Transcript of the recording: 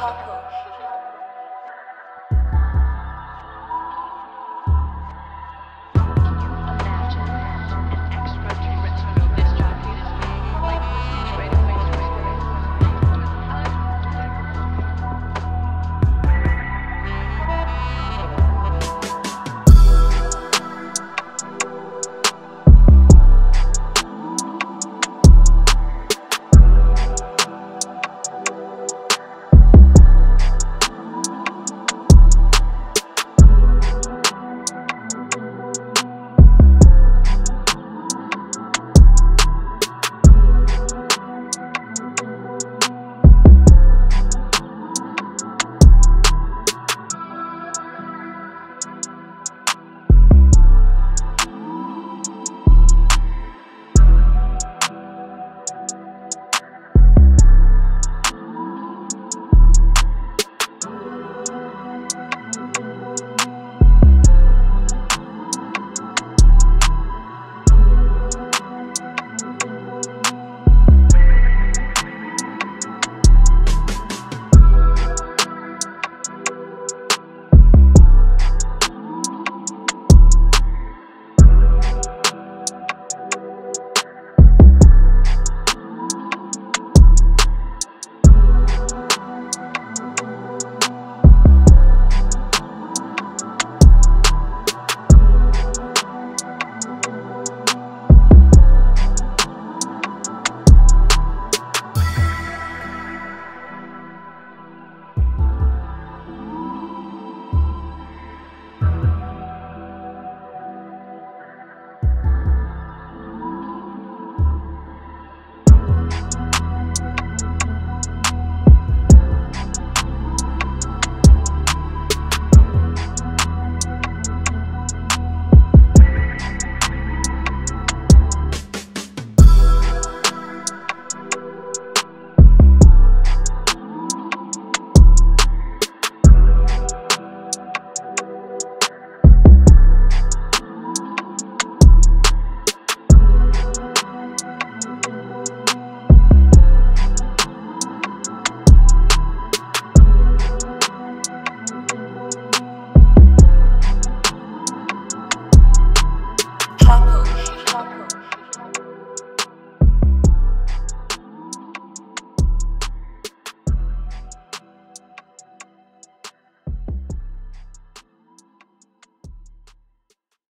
Papa.